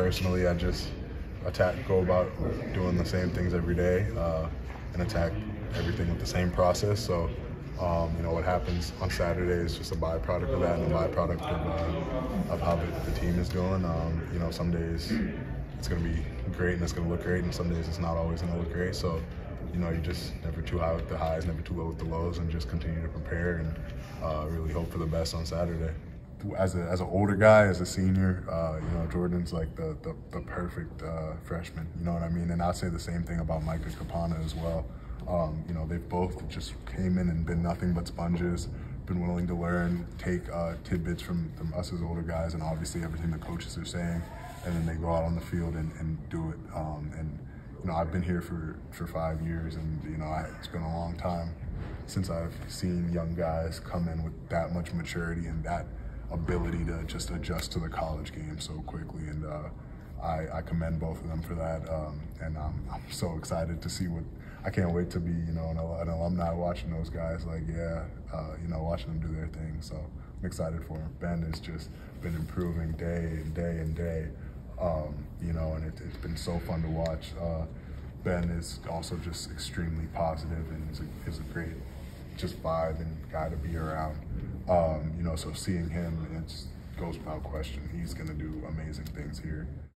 personally, I just attack, go about doing the same things every day, uh, and attack everything with the same process. So, um, you know, what happens on Saturday is just a byproduct of that and a byproduct of, uh, of how the, the, team is doing. Um, you know, some days it's going to be great and it's going to look great, and some days it's not always going to look great. So, you know, you're just never too high with the highs, never too low with the lows, and just continue to prepare and uh, really hope for the best on Saturday as a as an older guy, as a senior, uh, you know, Jordan's like the the, the perfect uh, freshman. You know what I mean? And I'd say the same thing about Micah Ka'apana as well. Um, you know, they've both just came in and been nothing but sponges, been willing to learn, take uh, tidbits from, from us as older guys, and obviously everything the coaches are saying, and then they go out on the field and, and do it. Um, and you know, I've been here for for five years, and you know, I, it's been a long time since I've seen young guys come in with that much maturity and that ability to just adjust to the college game so quickly. And uh, I, I, commend both of them for that. Um, and I'm, I'm, so excited to see what, I can't wait to be, you know, an, an alumni watching those guys, like, yeah, uh, you know, watching them do their thing. So I'm excited for them. Ben has just been improving day and day and day, um, you know, and it, has been so fun to watch. Uh, ben is also just extremely positive and is a, is a great just vibe and guy to be around. Um, you know, so seeing him, it goes without question. He's going to do amazing things here.